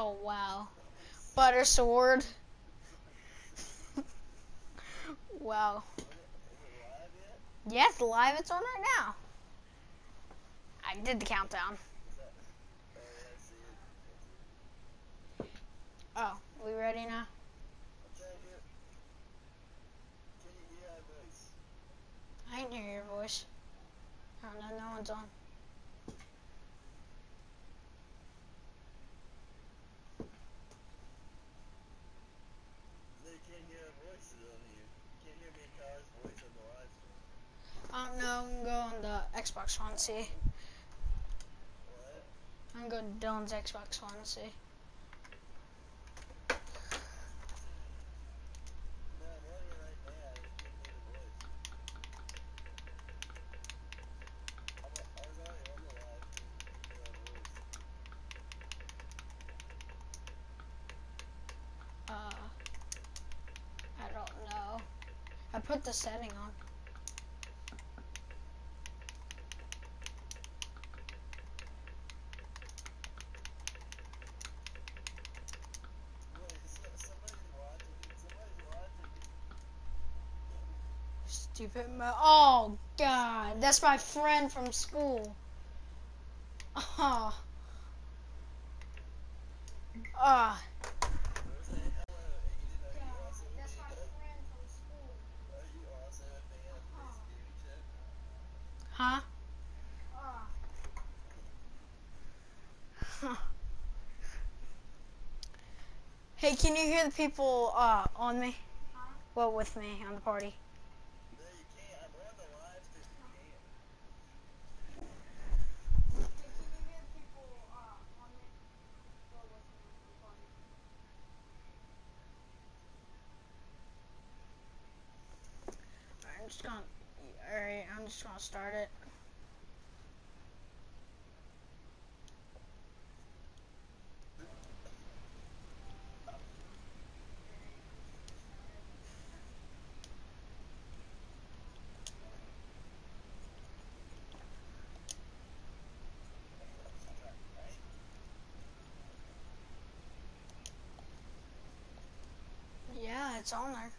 Oh wow. Butter sword. wow. Yes, live. It's on right now. I did the countdown. Oh, we ready now? I didn't hear your voice. Oh no, no one's on. Um, no, I'm gonna go on the Xbox One see. I'm gonna go to Dylan's Xbox One see. Uh, I don't know. I put the setting on. Stupid mo- Oh god, that's my friend from school. Oh. Ah. Huh? Hey, can you hear the people uh, on me? Well, with me on the party. Alright, I'm just gonna. Alright, I'm just gonna start it. Yeah, it's on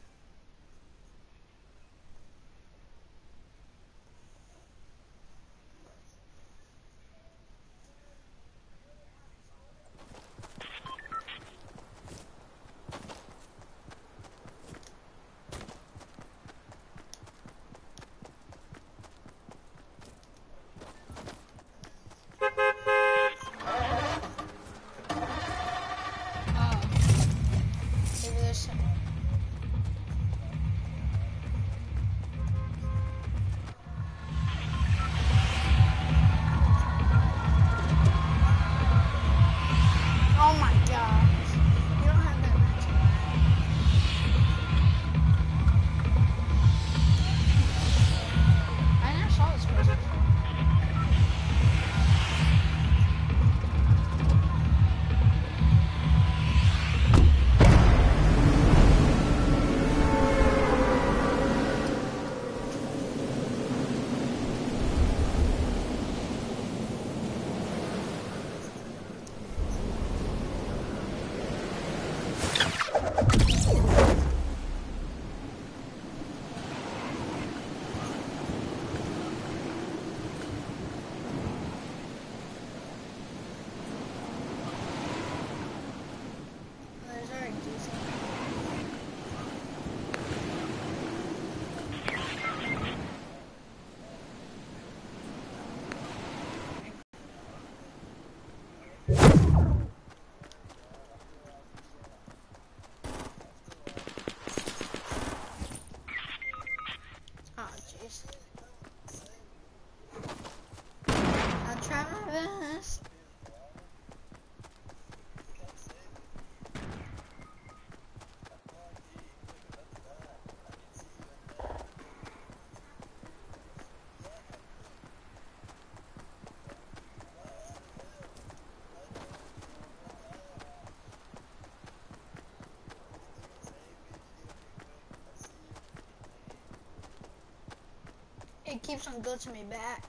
It keeps on glitching me back.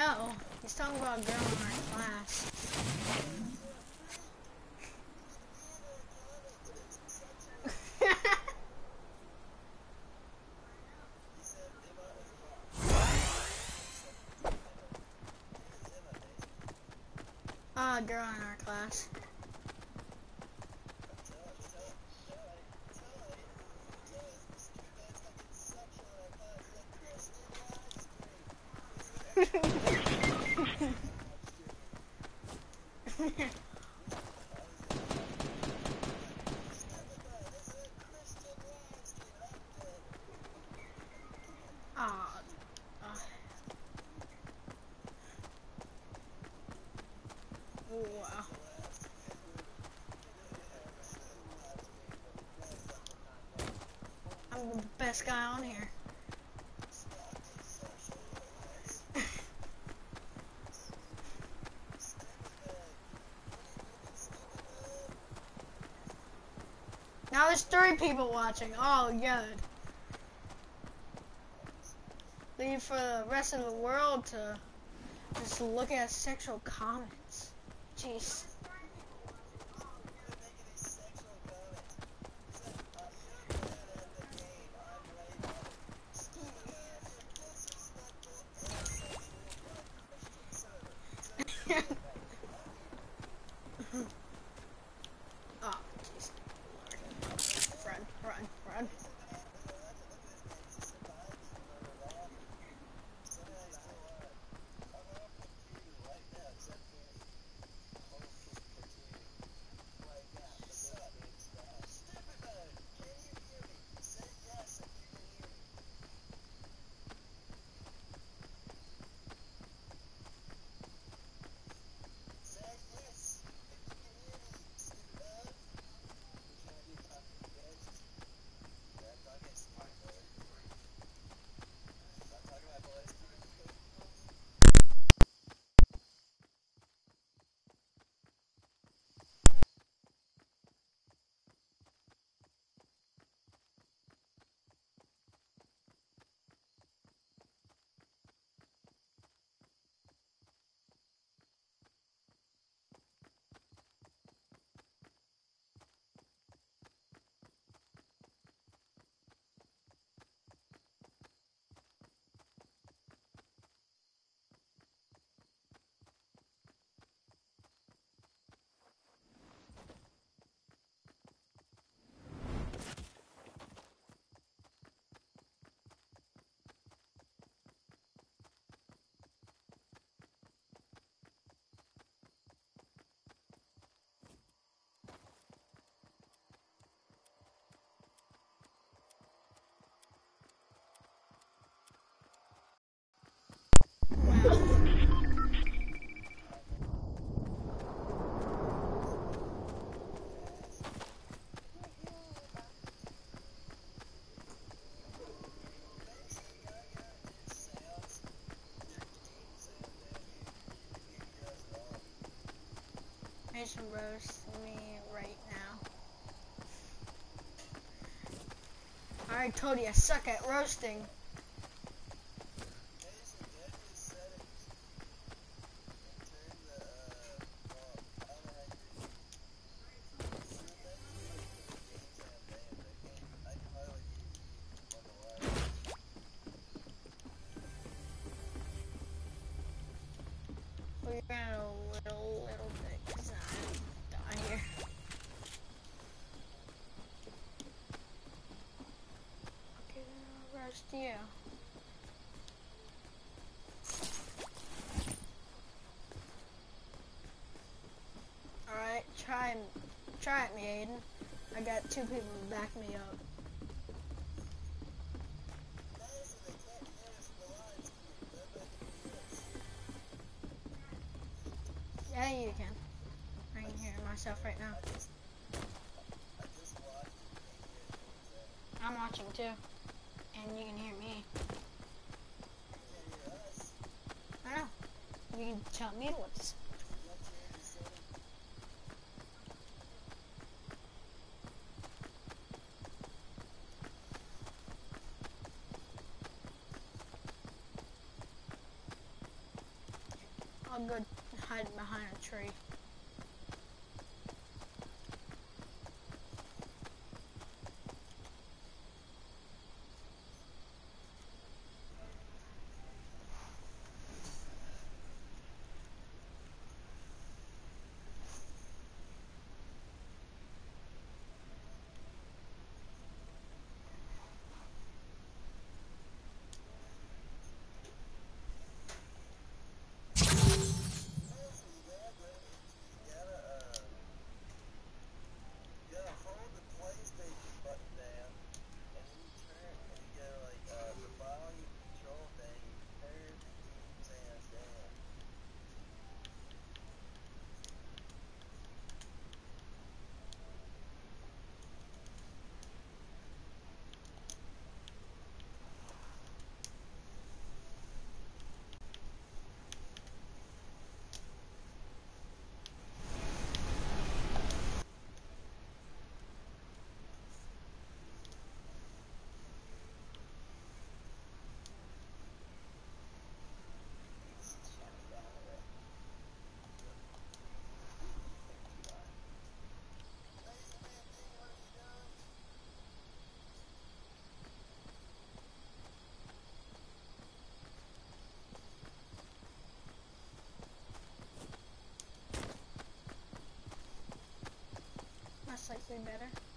know. He's talking about a girl in our class. Ah, uh, girl in our class. Ah, ah. Oh, wow. Best guy on here. now there's three people watching. Oh, good. Leave for the rest of the world to just look at sexual comments. Jeez. Mason roast me right now. I told you I suck at roasting. We ran a little, little bit because I'm down here. Okay, then I'll roast you. Alright, try and try it me, Aiden. I got two people to back me up. Yeah, you can. I can hear myself right now. I'm watching too. And you can hear me. I know. You can tell me what's. I'll go hide behind a tree. Slightly better.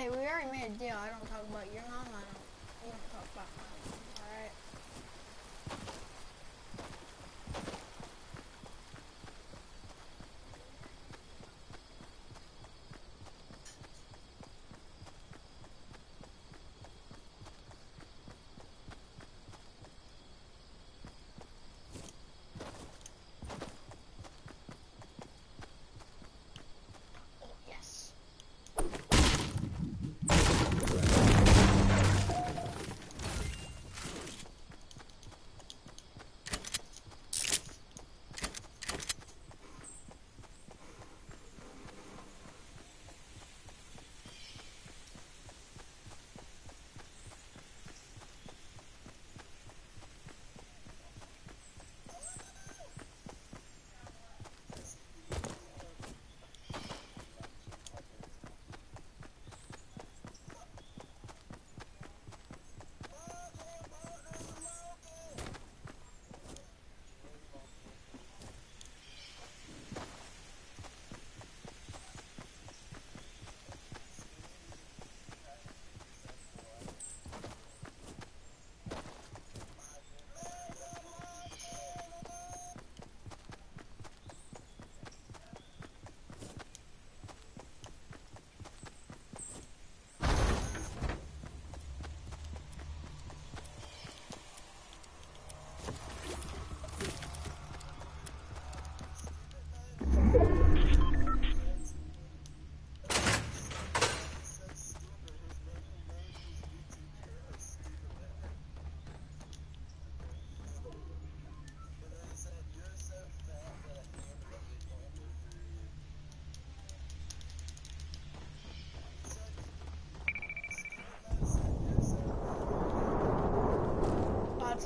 Hey, we already made a deal. I don't talk about your mom.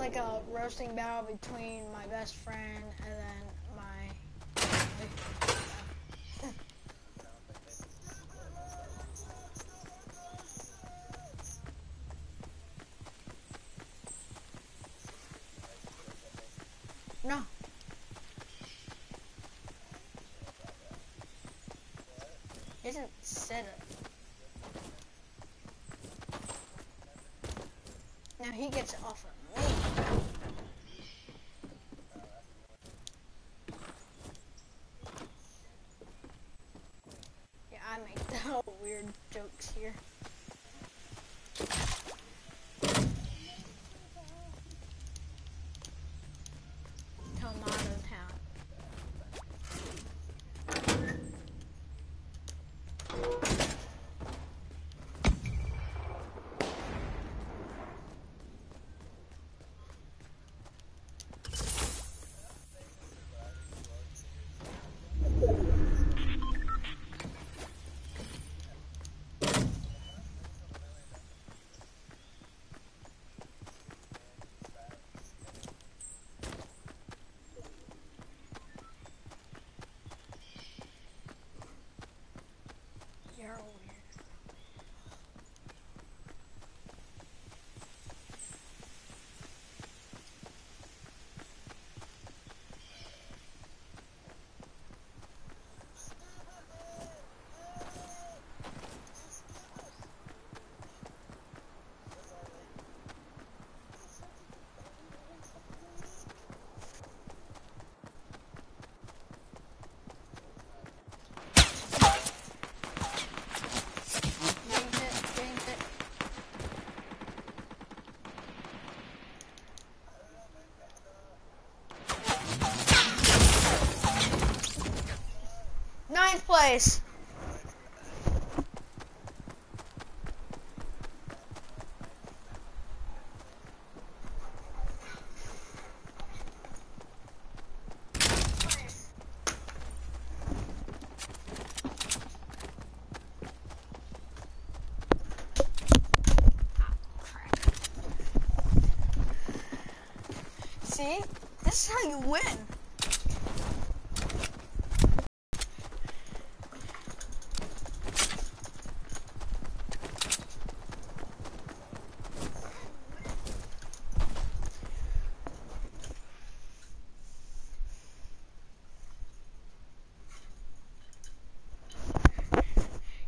Like a roasting battle between my best friend and then my. No. Hasn't said it. Now he gets off of me. Yeah, I make the weird jokes here.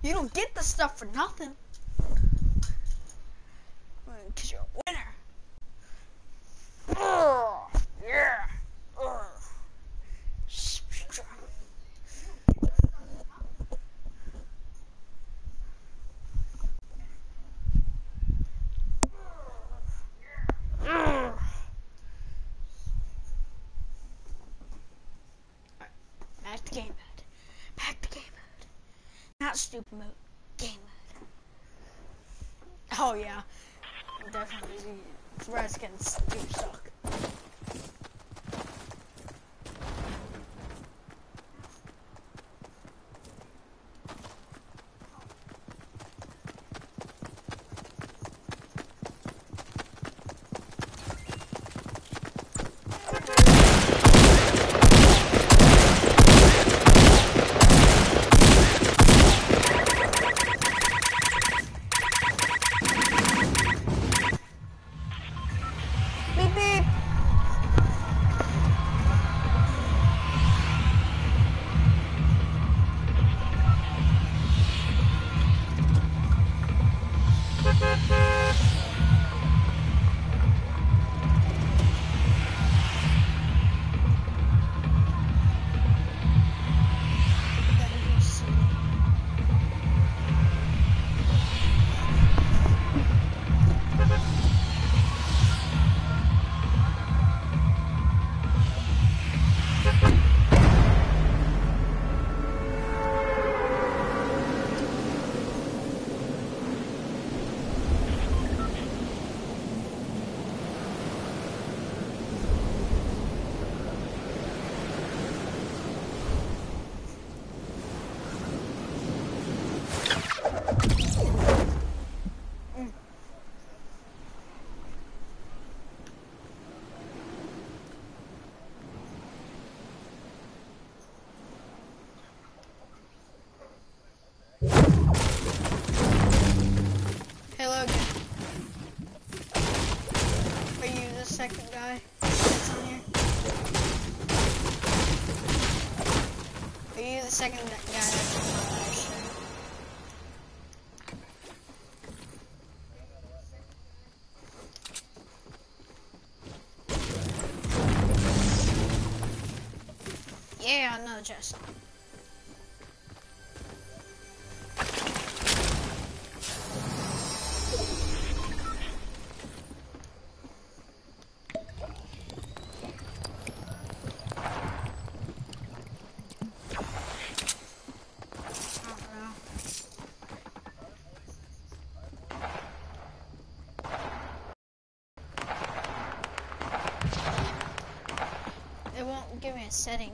You don't get the stuff for nothing. Second guy that's on here? Are you the second guy that's on stream? Yeah, no, just. Won't give me a setting.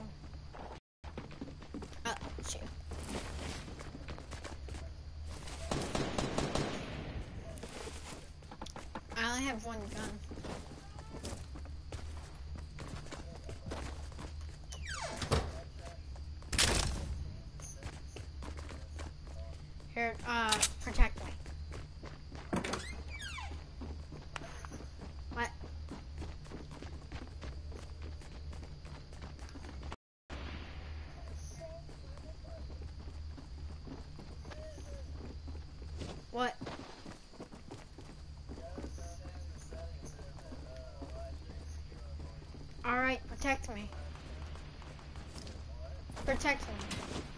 Oh, shoot. I only have one gun. Here, uh, protect me. What? What? Alright, protect me. Protect me.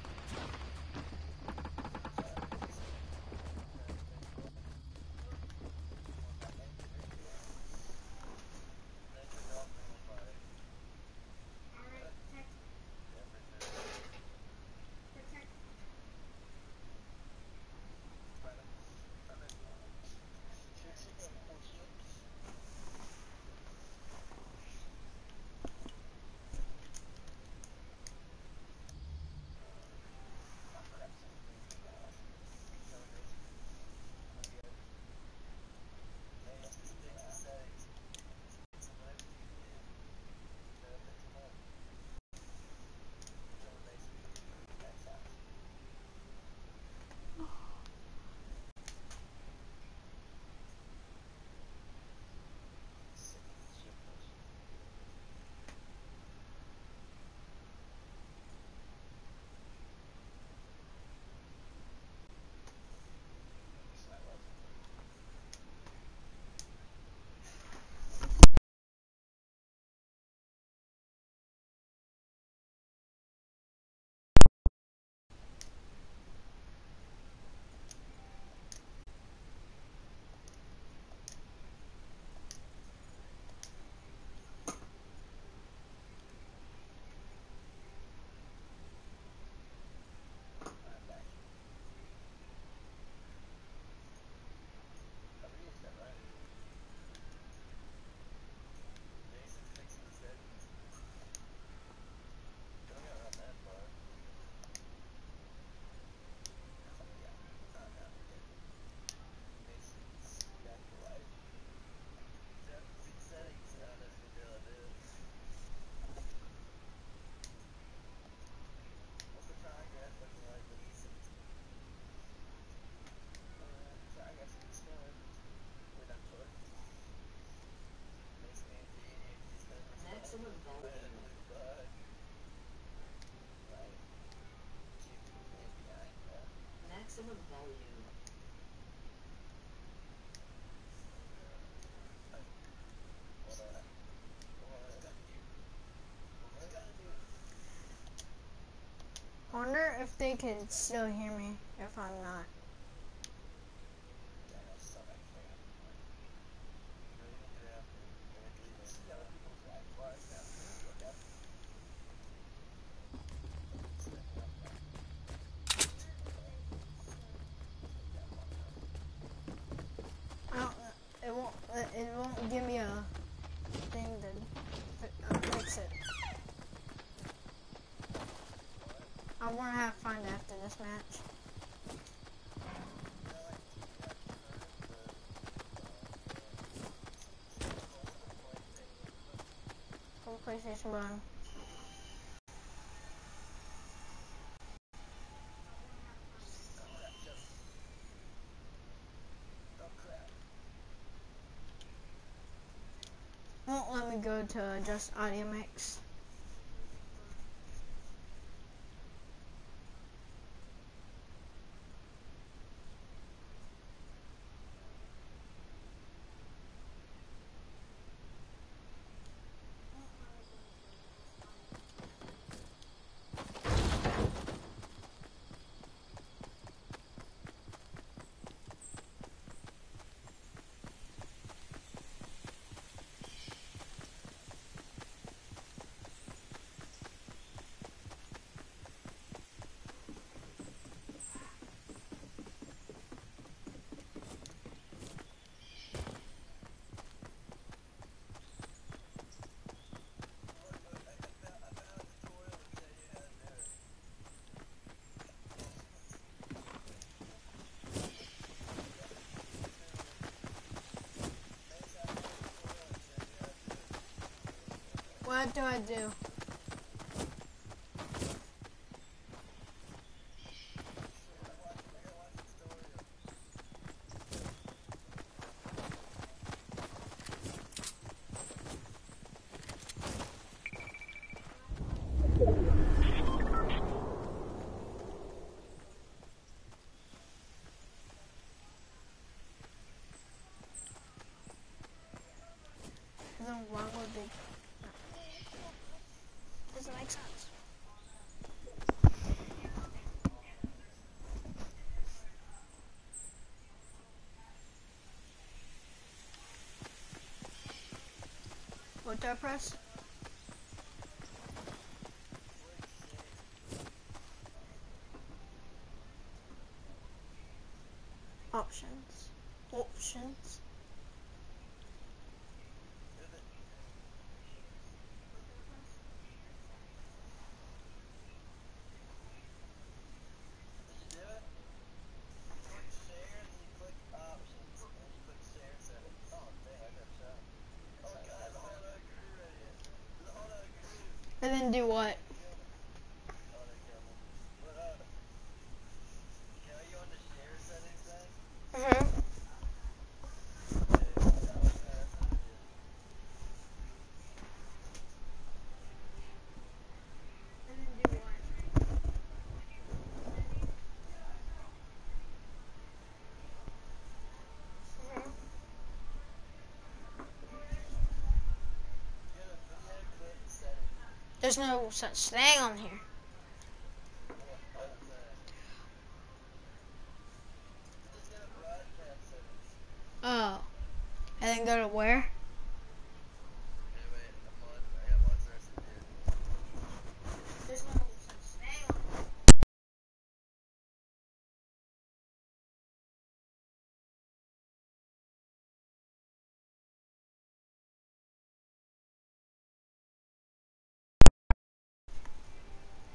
Wonder if they can still hear me if I'm not. I don't, it won't. It won't give me a thing to fi- uh, fix it. I want to have fun after this match. From PlayStation One. Won't let me go to just audio mix. What do I do? What press? Options. Options. Do what? There's no such thing on here. Oh. And then go to where? There's no such thing on here.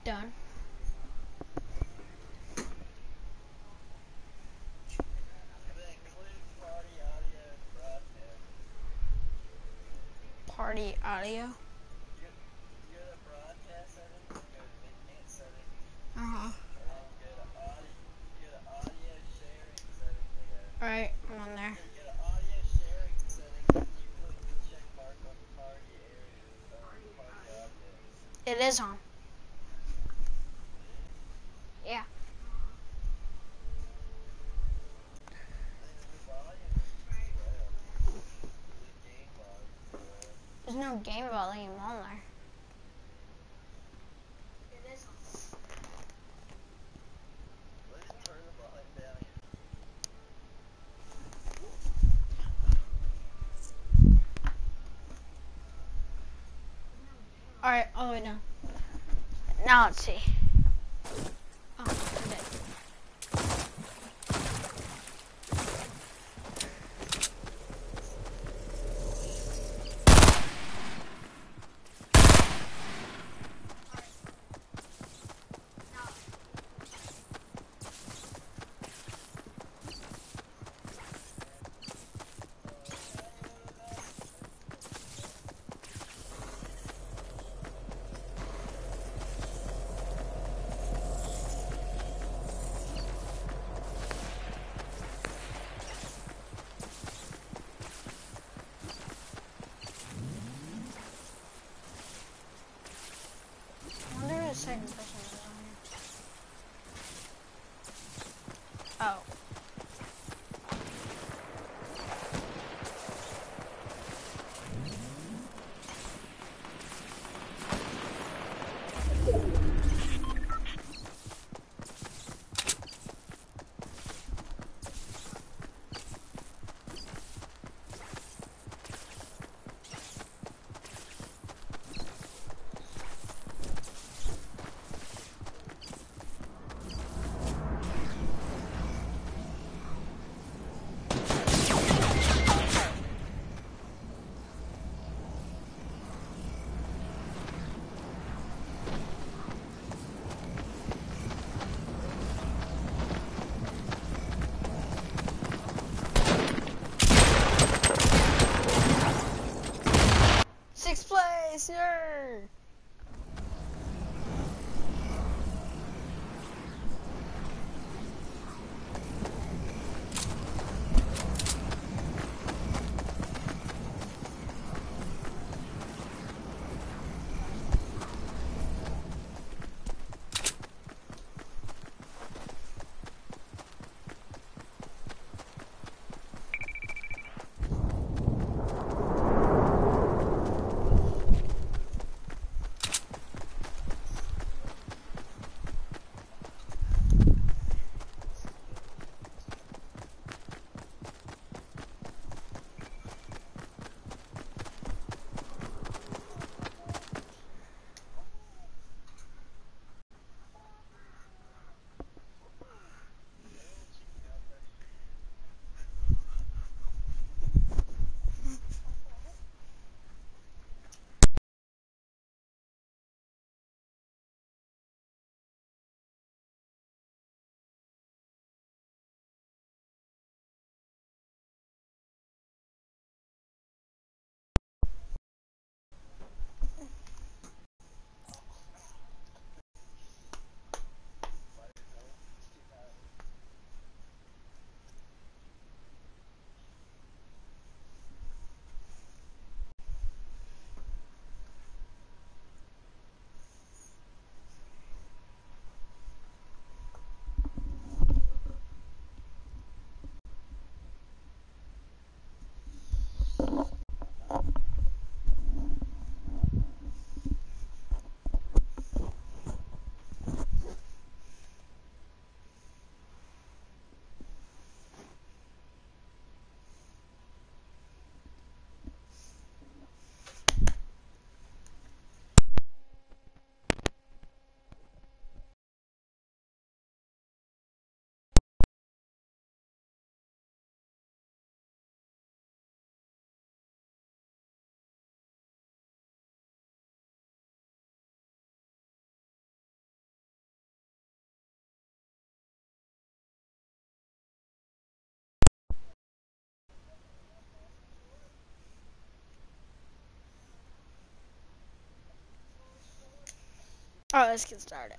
Done. Party audio. Uh huh. Alright, I'm on there. It is on. Yeah. There's no game on there. Alright, oh wait, no. Now let's see. Oh, okay. I wonder if a Alright, let's get started.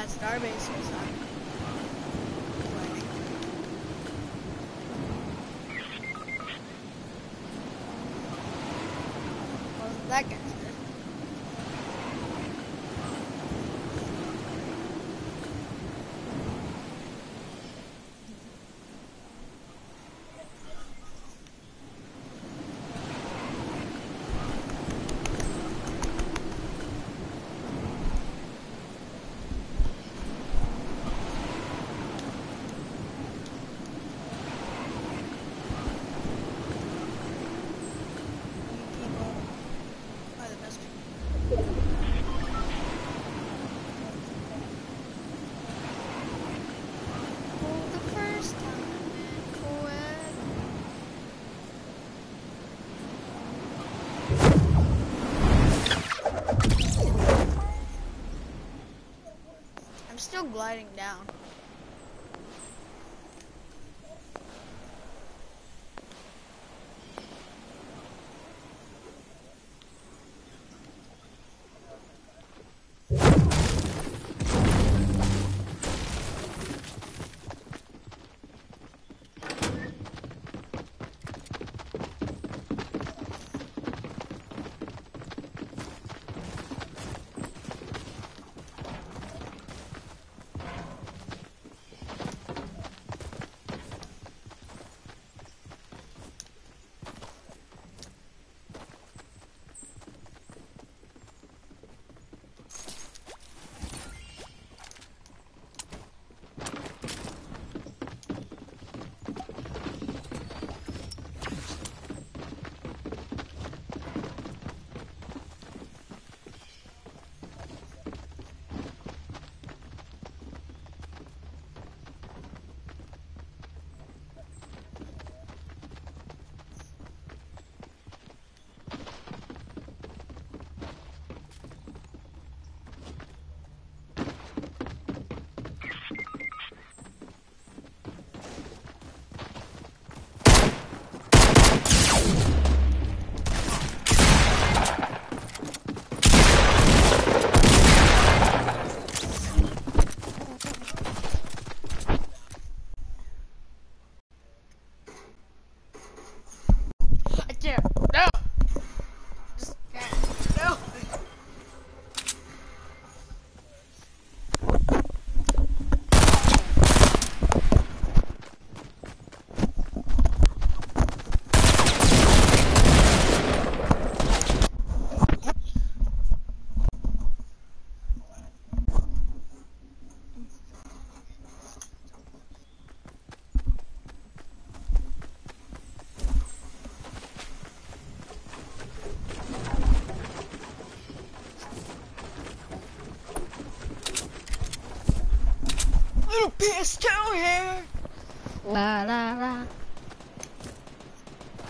Yeah, Starbase is on. Wasn't that good? You people are the best people. For the first time in Kuwait. I'm still gliding down. Little pistol here. La la la.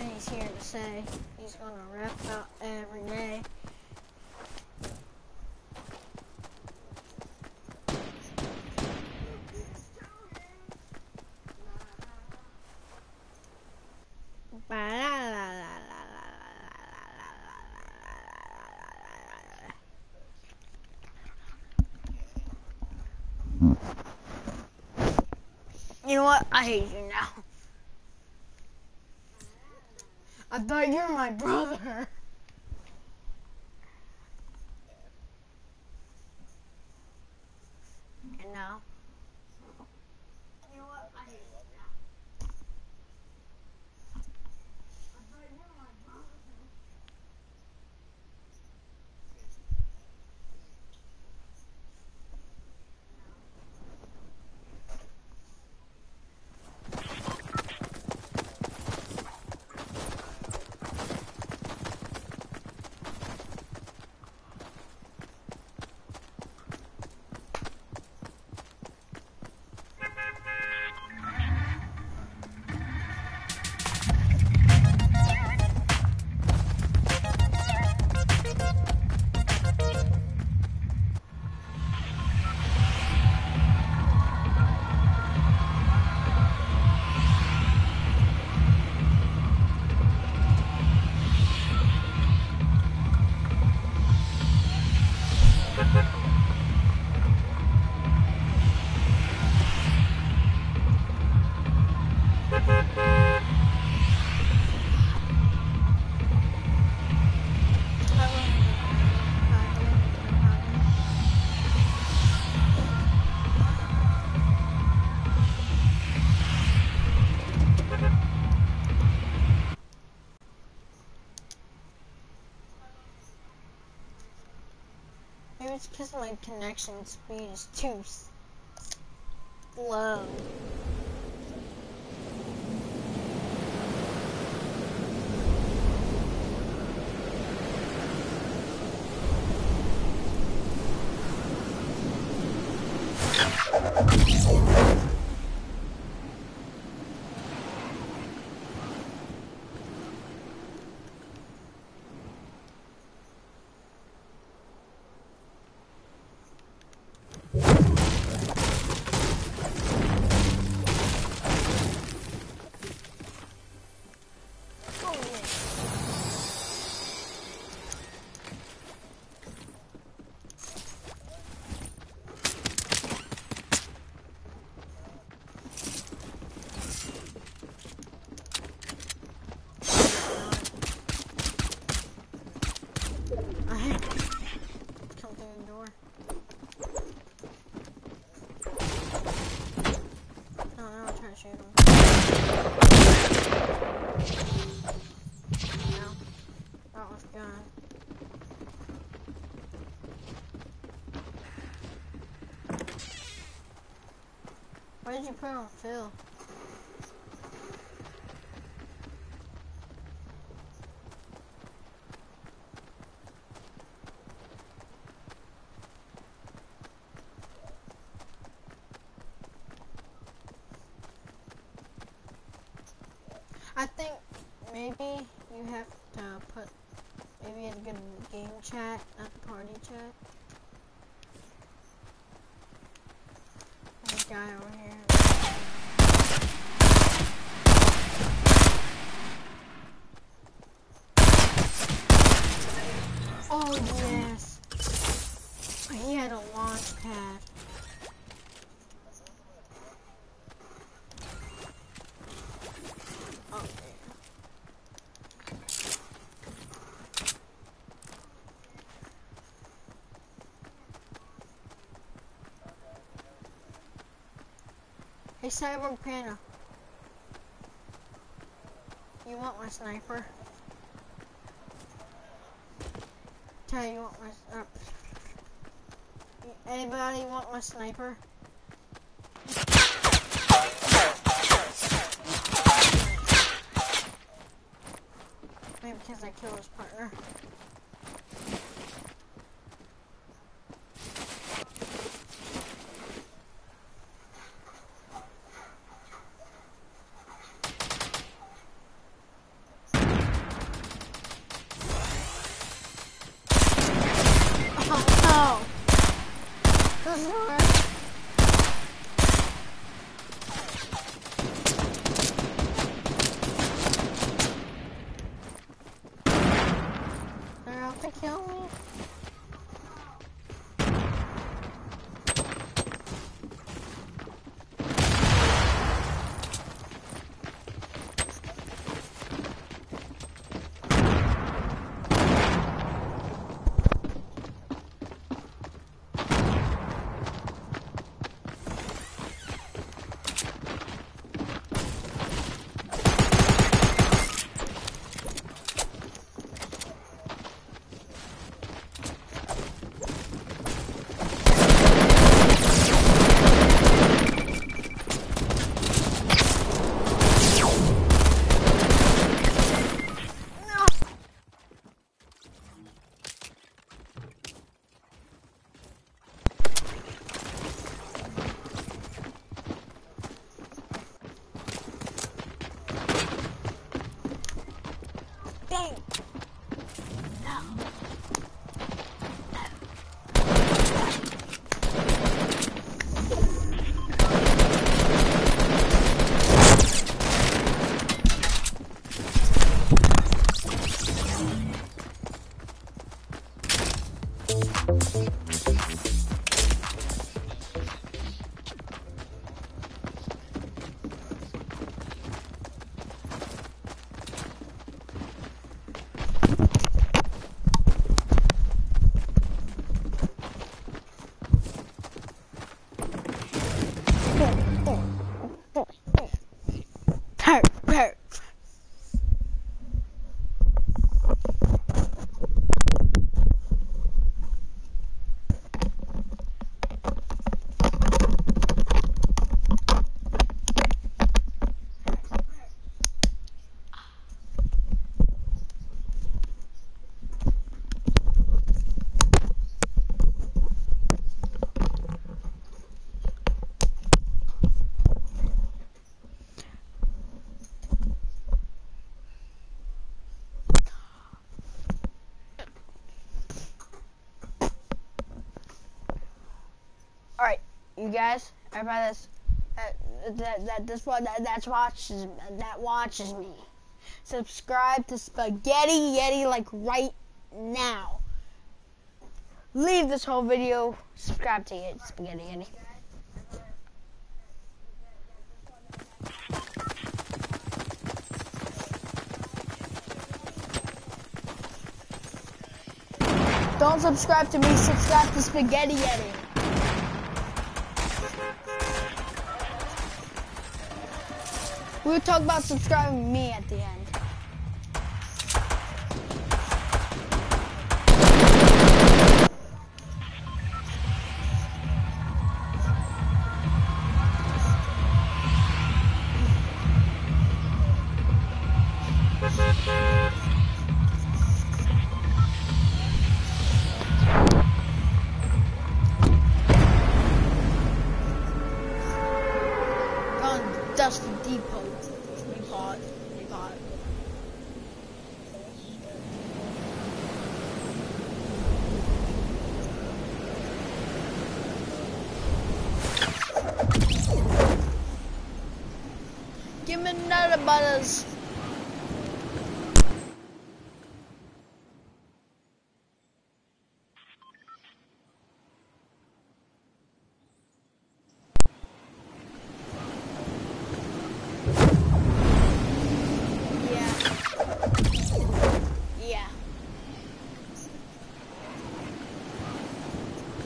And he's here to say he's gonna rap about every day. You know what? I hate you now. I thought you were my brother. Because my connection speed is too slow. Oh yeah. I hate come through the door. Oh no, I'll try to shoot him. No, that was gone. Why did you put on fill? I think maybe you have to put maybe in good game chat, not the party chat. A guy over here. Oh yes. He had a launch pad. Oh yeah. Hey Cyborg Panda. You want my sniper? Tell you want my uh, Anybody want my sniper? Maybe because I killed his partner. You guys, everybody that's that that, that this one that, that's watches that watches me, subscribe to Spaghetti Yeti like right now. Leave this whole video. Subscribe to it, Spaghetti Yeti. Don't subscribe to me, subscribe to Spaghetti Yeti. We will talk about subscribing me at the end. Yeah.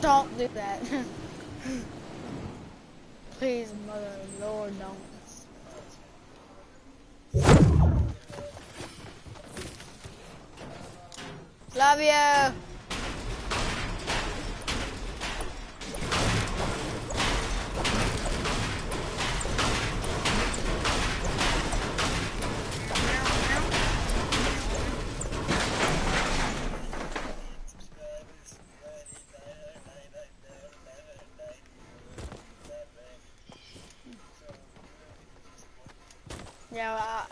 Don't do that. Please, Love you. Yeah, uh,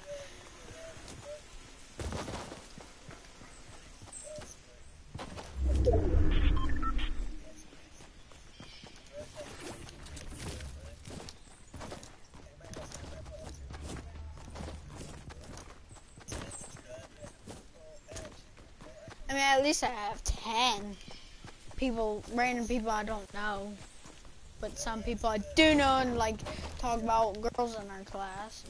I mean, at least I have 10 people, random people I don't know. But some people I do know and like talk about girls in our class.